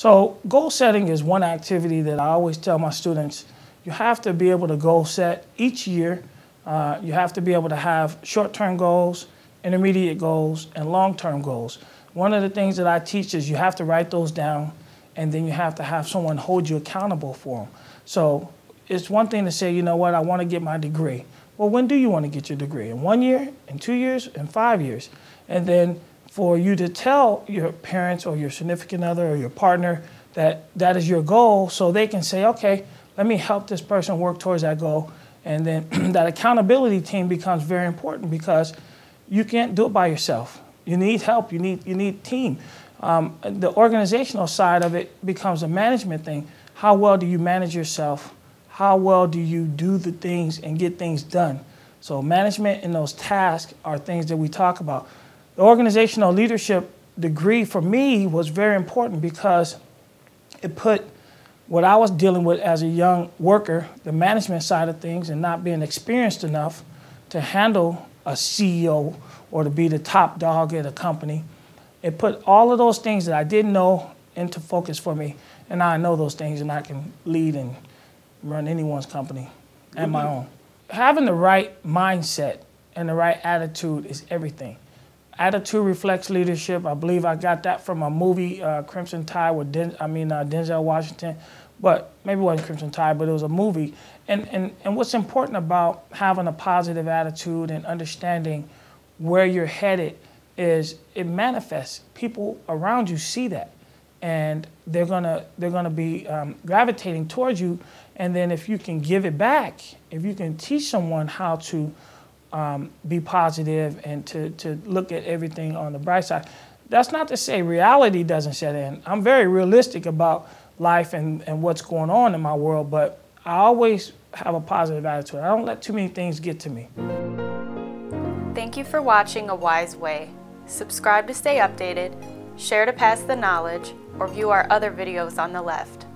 So goal setting is one activity that I always tell my students, you have to be able to goal set each year. Uh, you have to be able to have short-term goals, intermediate goals, and long-term goals. One of the things that I teach is you have to write those down and then you have to have someone hold you accountable for them. So it's one thing to say, you know what, I want to get my degree. Well, when do you want to get your degree? In one year, in two years, in five years? And then for you to tell your parents or your significant other or your partner that that is your goal so they can say, okay, let me help this person work towards that goal. And then that accountability team becomes very important because you can't do it by yourself. You need help, you need, you need team. Um, the organizational side of it becomes a management thing. How well do you manage yourself? How well do you do the things and get things done? So management and those tasks are things that we talk about. The organizational leadership degree for me was very important because it put what I was dealing with as a young worker, the management side of things, and not being experienced enough to handle a CEO or to be the top dog at a company. It put all of those things that I didn't know into focus for me. And now I know those things and I can lead and run anyone's company and my own. Having the right mindset and the right attitude is everything. Attitude reflects leadership. I believe I got that from a movie, uh, Crimson Tide, with Den I mean uh, Denzel Washington, but maybe it wasn't Crimson Tide, but it was a movie. And, and, and what's important about having a positive attitude and understanding where you're headed is it manifests. People around you see that, and they're gonna they're gonna be um, gravitating towards you. And then if you can give it back, if you can teach someone how to um, be positive and to, to look at everything on the bright side. That's not to say reality doesn't set in. I'm very realistic about life and, and what's going on in my world, but I always have a positive attitude. I don't let too many things get to me. Thank you for watching A Wise Way. Subscribe to stay updated, share to pass the knowledge, or view our other videos on the left.